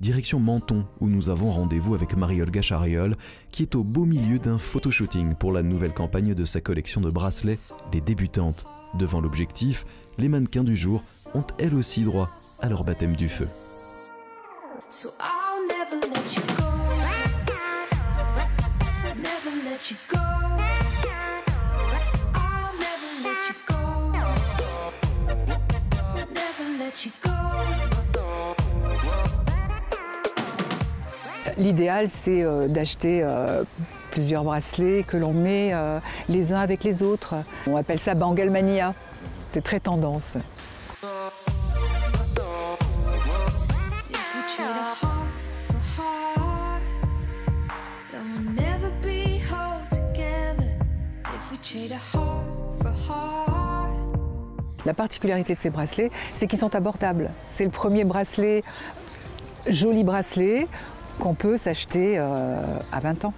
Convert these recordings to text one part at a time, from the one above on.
Direction Menton, où nous avons rendez-vous avec Marie-Olga qui est au beau milieu d'un photoshooting pour la nouvelle campagne de sa collection de bracelets, Les Débutantes. Devant l'objectif, les mannequins du jour ont elles aussi droit à leur baptême du feu. L'idéal, c'est euh, d'acheter euh, plusieurs bracelets que l'on met euh, les uns avec les autres. On appelle ça Bangalmania. C'est très tendance. La particularité de ces bracelets, c'est qu'ils sont abordables. C'est le premier bracelet, joli bracelet, qu'on peut s'acheter euh, à 20 ans.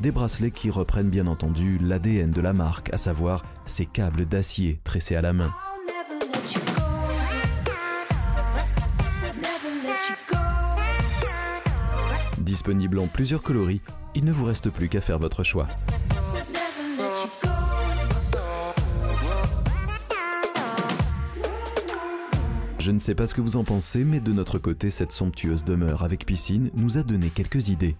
Des bracelets qui reprennent bien entendu l'ADN de la marque, à savoir ces câbles d'acier tressés à la main. Disponible en plusieurs coloris, il ne vous reste plus qu'à faire votre choix. Je ne sais pas ce que vous en pensez, mais de notre côté, cette somptueuse demeure avec piscine nous a donné quelques idées.